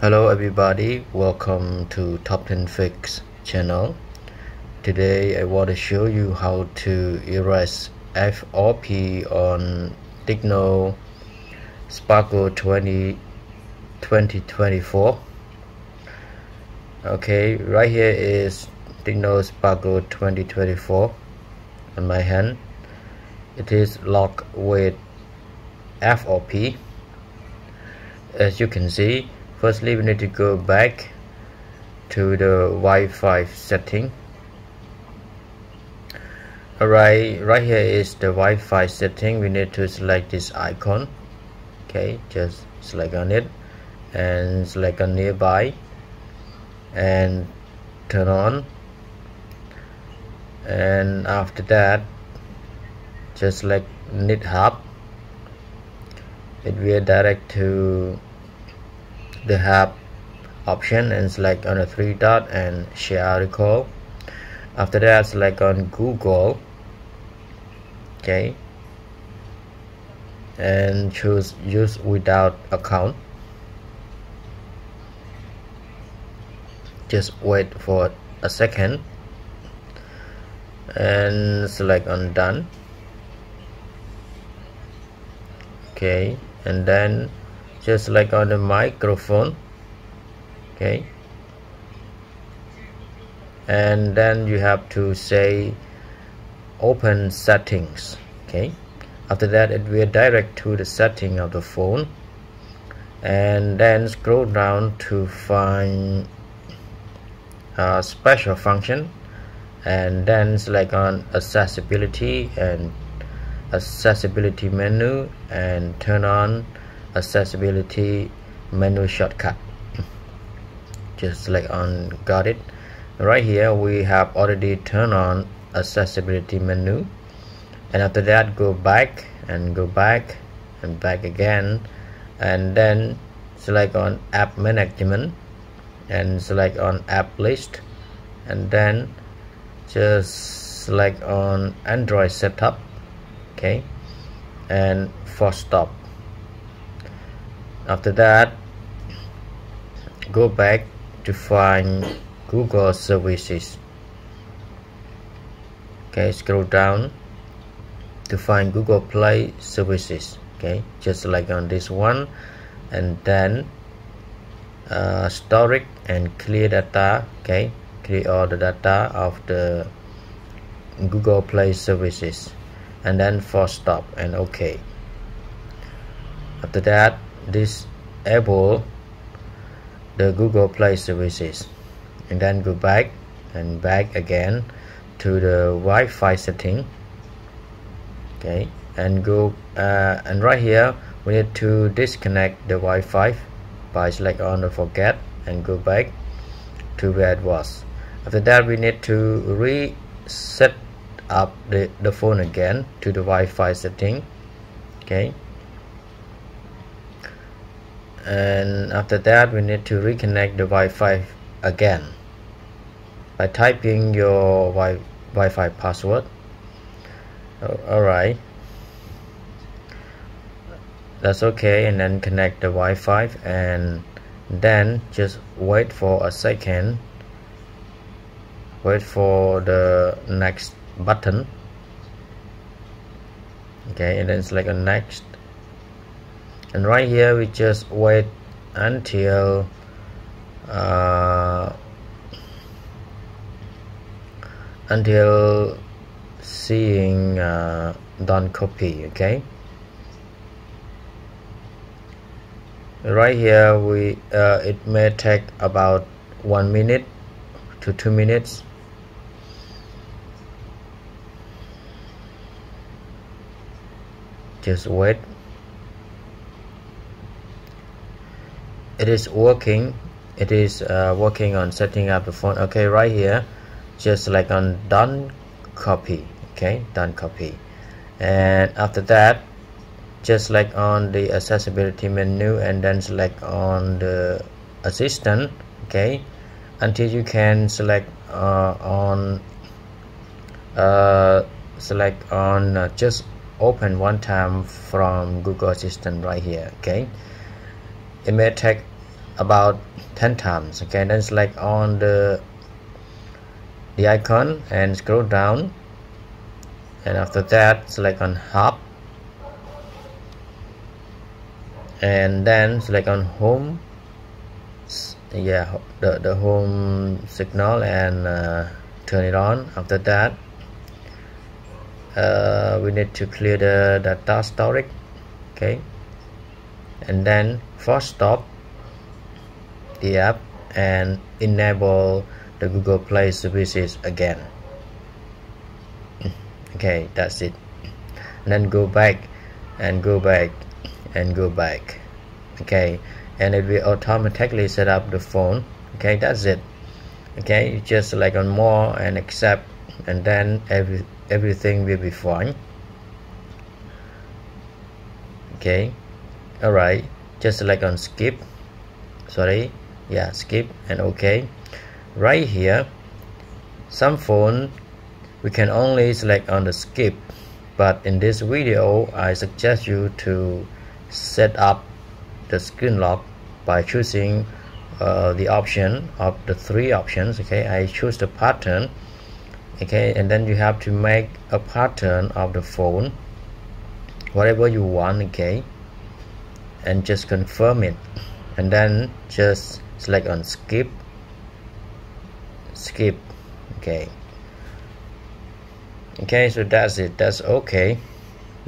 Hello everybody, welcome to Top 10 Fix channel. Today I want to show you how to erase FOP on Techno Sparkle 20 2024. Okay, right here is Techno Sparkle 2024 on my hand. It is locked with FOP. As you can see, firstly we need to go back to the Wi-Fi setting. Alright right here is the Wi-Fi setting. We need to select this icon. Okay just select on it and select on nearby and turn on. And after that just select NetHub it will direct to the hub option and select on the three dot and share article. After that select on Google. Okay. And choose use without account. Just wait for a second. And select on done. Okay. And then just like on the microphone okay? And then you have to say open settings okay? After that it will direct to the setting of the phone. And then scroll down to find a special function. And then select on accessibility and accessibility menu and turn on accessibility menu shortcut. Just select on got it. Right here we have already turned on accessibility menu. And after that go back and go back and back again. And then select on app management and select on app list. And then just select on android setup okay? And force stop after that go back to find Google services. Okay scroll down to find Google Play services. Okay just like on this one. And then uh, store it and clear data. Okay clear all the data of the Google Play services. And then force stop and OK after that disable the Google Play services. And then go back and back again to the Wi-Fi setting. Okay and go uh, and right here we need to disconnect the Wi-Fi by select on the forget and go back to where it was. After that we need to reset up the, the phone again to the Wi-Fi setting. Okay and after that we need to reconnect the Wi-Fi again. By typing your wi Wi-Fi password. Oh, alright. That's okay and then connect the Wi-Fi and then just wait for a second. Wait for the next button. Okay and then select on next and right here we just wait until uh, until seeing uh, done copy okay? Right here we uh, it may take about one minute to two minutes. Just wait it is working. It is uh, working on setting up the phone okay right here just like on done copy. Okay done copy. And after that just like on the accessibility menu and then select on the assistant. Okay until you can select uh, on uh, select on uh, just open one time from Google Assistant right here. Okay it may take about 10 times okay? Then select on the the icon and scroll down. And after that select on hub. And then select on home. Yeah the, the home signal and uh, turn it on. After that uh, we need to clear the data storage okay? And then force stop the app and enable the Google Play services again. Okay that's it. And then go back and go back and go back. Okay and it will automatically set up the phone. Okay that's it. Okay you just select on more and accept and then every everything will be fine. Okay all right just select on skip sorry yeah skip and okay right here some phone we can only select on the skip but in this video I suggest you to set up the screen lock by choosing uh, the option of the three options okay I choose the pattern okay and then you have to make a pattern of the phone whatever you want okay and just confirm it and then just select on skip skip okay okay so that's it that's okay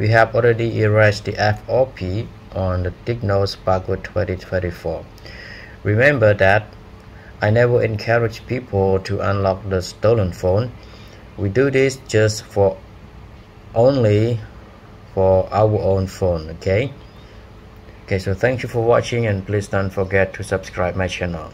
we have already erased the FOP on the Dignos Sparkwood 2024. Remember that I never encourage people to unlock the stolen phone. We do this just for only for our own phone, okay? Okay, so thank you for watching and please don't forget to subscribe my channel.